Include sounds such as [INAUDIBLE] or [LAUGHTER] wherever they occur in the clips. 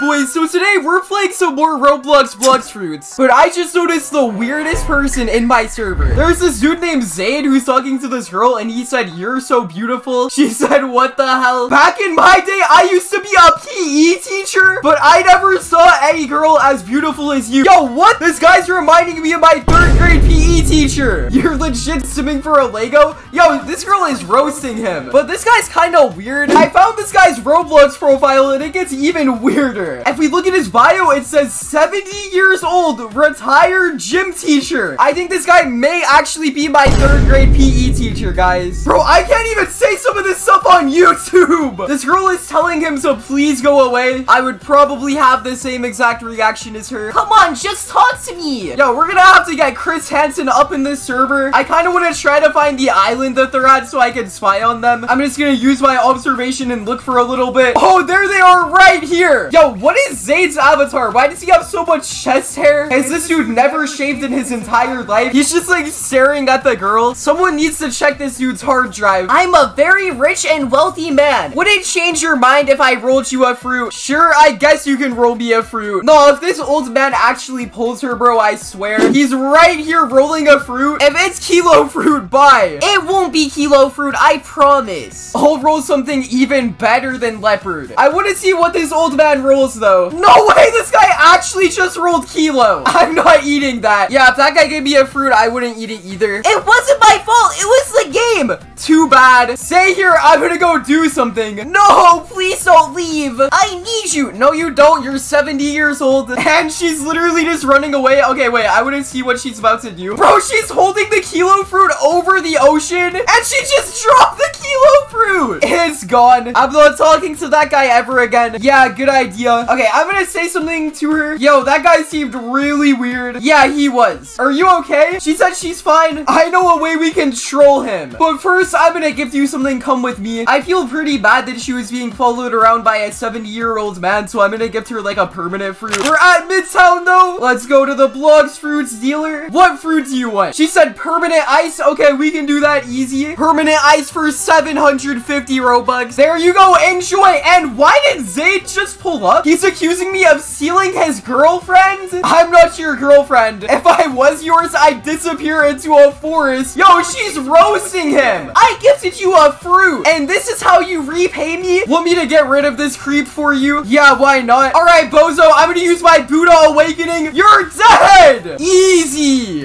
Boys, so today we're playing some more Roblox Blox Fruits. But I just noticed the weirdest person in my server. There's this dude named Zaid who's talking to this girl and he said, you're so beautiful. [LAUGHS] She said, what the hell? Back in my day, I used to be a PE teacher, but I never saw any girl as beautiful as you. Yo, what? This guy's reminding me of my third grade PE teacher. [LAUGHS] You're legit simming for a Lego? Yo, this girl is roasting him. But this guy's kind of weird. I found this guy's Roblox profile and it gets even weirder. If we look at his bio, it says 70 years old, retired gym teacher. I think this guy may actually be my third grade PE teacher, guys. Bro, I can't even say some of this stuff on [LAUGHS] YouTube. This girl is telling him to please go away. I would probably have the same exact reaction as her. Come on, just talk to me. Yo, we're gonna have to get Chris Hansen up in this server. I kind of want to try to find the island that they're at so I can spy on them. I'm just gonna use my observation and look for a little bit. Oh, there they are right here. Yo, what is Zayd's avatar? Why does he have so much chest hair? Has this dude never shaved in his entire life? He's just like staring at the girl. Someone needs to check this dude's hard drive. I'm a very rich and wealthy man. Would it change your mind if I rolled you a fruit? Sure, I guess you can roll me a fruit. No, if this old man actually pulls her, bro, I swear. He's right here rolling a fruit. If it's kilo fruit, bye. It won't be kilo fruit, I promise. I'll roll something even better than leopard. I want to see what this old man rolls, though. No way, this guy actually just rolled kilo. [LAUGHS] I'm not eating that. Yeah, if that guy gave me a fruit, I wouldn't eat it either. It wasn't my fault. It was the game. Too bad. Stay here. I'm gonna go do something. No, please don't leave. I need you. No, you don't. You're 70 years old. [LAUGHS] And she's literally just running away. Okay, wait. I want to see what she's about to do. Bro, she's holding the kilo fruit over the ocean. And she just dropped the kilo fruit. It's gone. I'm not talking to that guy ever again. Yeah, good idea. Okay, I'm gonna say something to her. Yo, that guy seemed really weird. Yeah, he was. Are you okay? She said she's fine. I know a way we can troll him. But first, I'm gonna gift you something. Come with me. I feel pretty bad that she was being followed around by a 70-year-old man, so I'm gonna gift her like a permanent fruit. We're at Midtown, though. Let's go to the Blox Fruits dealer. What fruit do you want? She said permanent ice. Okay, we can do that easy. Permanent ice for 750 Robux. There you go. Enjoy. And why did Zayd just pull up? He's accusing me of stealing his girlfriend? I'm not your girlfriend. If I was yours, I'd disappear into a forest. Yo, she's roasting him. I gifted you a fruit. And this is how you repay me? Want me to get rid of this creep for you? Yeah, why not? All right, Bozo, I'm gonna use my Buddha Awakening. You're dead. Easy.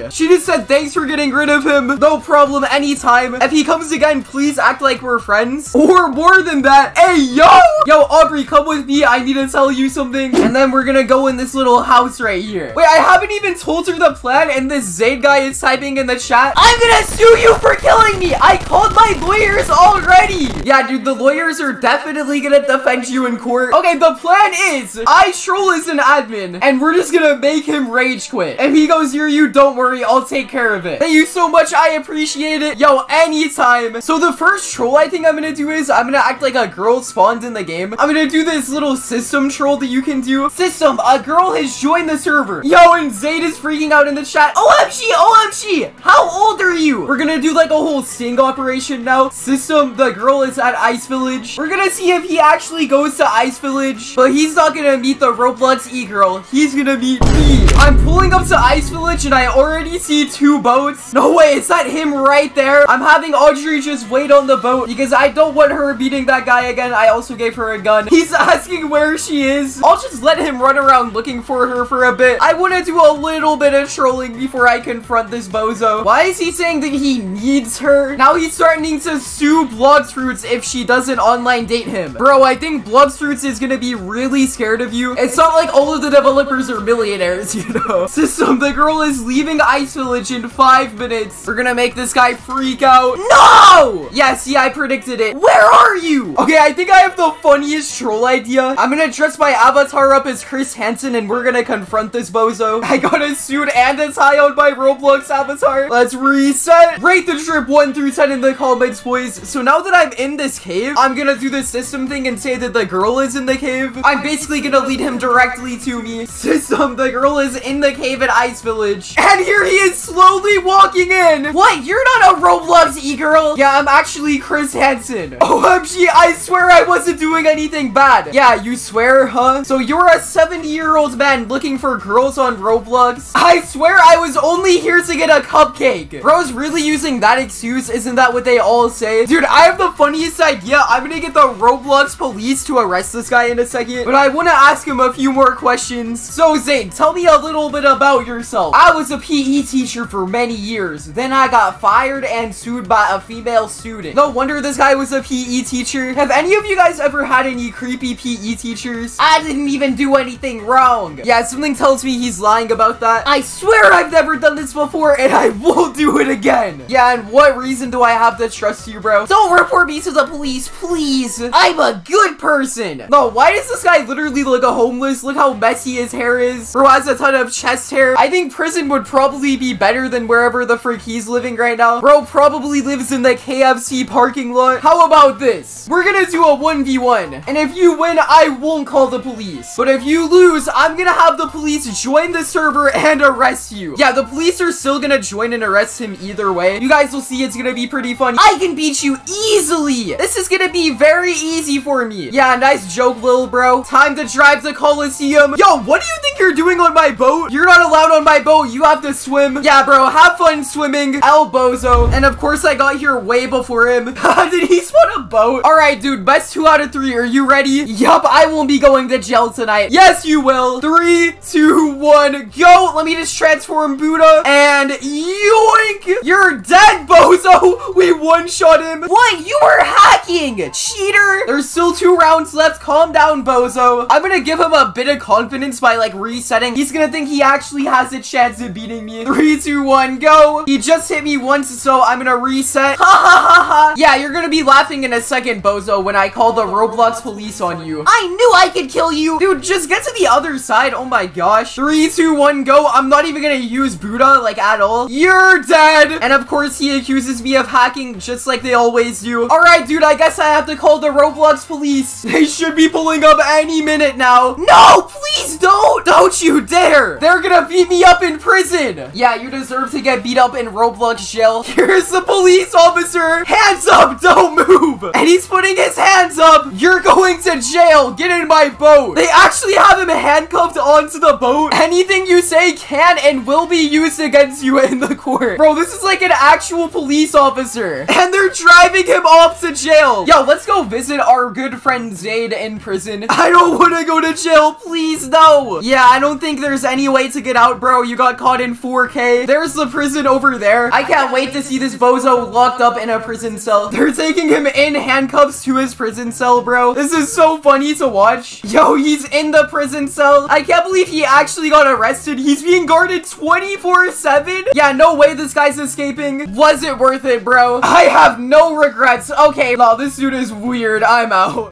She just said thanks for getting rid of him. No problem anytime. If he comes again, please act like we're friends. Or more than that. Hey, yo. Yo, Aubrey, come with me. I need to tell you something. And then we're gonna go in this little house right here. Wait, I haven't even told her the plan and this Zayd guy is typing in the chat. I'm gonna sue you for killing me. I called my lawyers already. Yeah, dude, the lawyers are definitely gonna defend you in court. Okay, the plan is I troll is an admin and we're just gonna make him rage quit. If he goes near you, don't worry. I'll take care of it. Thank you so much. I appreciate it. Yo, anytime. So the first troll I think I'm gonna do is I'm gonna act like a girl spawned in the game. I'm gonna do this little system troll that you can do. System, a girl has joined the server. Yo, and Zayd is freaking out in the chat. OMG, OMG. How old are you? We're gonna do like a whole sting operation now. System, the girl is at Ice Village. We're gonna see if he actually goes to Ice Village, but he's not gonna meet the Roblox e-girl. He's gonna meet me. I'm pulling up to Ice Village and I already see two boats. No way, is that him right there? I'm having Audrey just wait on the boat because I don't want her beating that guy again. I also gave her a gun. He's [LAUGHS] asking where she is. I'll just let him run around looking for her for a bit. I want to do a little bit of trolling before I confront this bozo. Why is he saying that he needs her? Now he's starting to sue Blox Fruits if she doesn't online date him. Bro, I think Blox Fruits is gonna be really scared of you. It's not like all of the developers are millionaires, [LAUGHS] you know? System, the girl is leaving Ice Village in five minutes. We're gonna make this guy freak out. No! Yes, yeah, I predicted it. Where are you? Okay, I think I have the funniest troll idea. I'm gonna dress my avatar up as Chris Hansen Hansen, and we're gonna confront this bozo. [LAUGHS] I got a suit and a tie on my Roblox avatar. Let's reset. Rate the trip 1 through 10 in the comments, boys. So now that I'm in this cave, I'm gonna do the system thing and say that the girl is in the cave. I'm basically gonna lead him directly to me. [LAUGHS] System, the girl is in the cave at Ice Village. And here he is slowly walking in. What? You're not a Roblox e-girl? Yeah, I'm actually Chris Hansen. [LAUGHS] OMG, I swear I wasn't doing anything bad. Yeah, you swear, huh? So you're a 70-year-old man looking for girls on Roblox? I swear I was only here to get a cupcake. Bro's really using that excuse? Isn't that what they all say? Dude, I have the funniest idea. I'm gonna get the Roblox police to arrest this guy in a second, but I want to ask him a few more questions. So, Zane, tell me a little bit about yourself. I was a PE teacher for many years. Then I got fired and sued by a female student. No wonder this guy was a PE teacher. Have any of you guys ever had any creepy PE teachers? I didn't even do anything wrong. Yeah, something tells me he's lying about that. I swear I've never done this before and I won't do it again. Yeah, and what reason do I have to trust you, bro? Don't report me to the police, please. I'm a good person. No, why does this guy literally look a homeless? Look how messy his hair is. Bro has a ton of chest hair. I think prison would probably be better than wherever the freak he's living right now. Bro probably lives in the KFC parking lot. How about this? We're gonna do a 1v1. And if you win, I won't call the police. But if you lose, I'm gonna have the police join the server and arrest you. Yeah, the police are still gonna join and arrest him either way. You guys will see it's gonna be pretty fun. I can beat you easily. This is gonna be very easy for me. Yeah, nice joke, little bro. Time to drive the Coliseum. Yo, what do you think you're doing on my boat? You're not allowed on my boat. You have to swim. Yeah, bro, have fun swimming. El Bozo. And of course, I got here way before him. [LAUGHS] Did he spawn a boat? All right, dude, best two out of three. Are you ready? Yup, I won't be going to jail tonight. Yes, you will. Three, two, one, go. Let me just transform Buddha. And yoink. You're dead, Bozo. We one-shot him. What? You were hacking. Cheater. There's still two rounds left. Calm down, Bozo. I'm gonna give him a bit of confidence by, like, resetting. He's gonna think he actually has a chance of beating me. [LAUGHS] Three, two, one, go. He just hit me once, so I'm gonna reset. [LAUGHS] Ha ha ha ha. Yeah, you're gonna be laughing in a second, Bozo, when I call the Roblox police on you. I knew I could kill you. Dude, just get to the other side. Oh my gosh. Three, two, one, go. I'm not even gonna use Buddha, like, at all. You're dead. And of course, he accuses me of hacking, just like they always do. All right, dude, I guess I have to call the Roblox police. [LAUGHS] They should be pulling up any minute now. No, please don't. Don't you dare. They're gonna beat me up in prison. Yeah, you deserve to get beat up in Roblox jail. [LAUGHS] Here's the police officer. Hands up, don't move. And he's putting his hands up. You're going to jail. Get in my boat. They actually have him handcuffed onto the boat. Anything you say can and will be used against you in the court. Bro, this is like an actual police officer. And they're driving him off to jail. Yo, let's go visit our good friend Zaid in prison. [LAUGHS] I don't want to go to jail. Please, no. Yeah, I don't think there's any way to get out, bro. You got caught in 4K. There's the prison over there. I can't wait to see this bozo locked up in a prison cell. [LAUGHS] They're taking him in handcuffs to his prison cell, bro. This is so funny to watch. Yo, he's in the prison cell. I can't believe he actually got arrested. He's being guarded 24-7. Yeah, no way this guy's escaping. Was it worth it, bro? I have no regrets. Okay, no, this dude is weird. I'm out.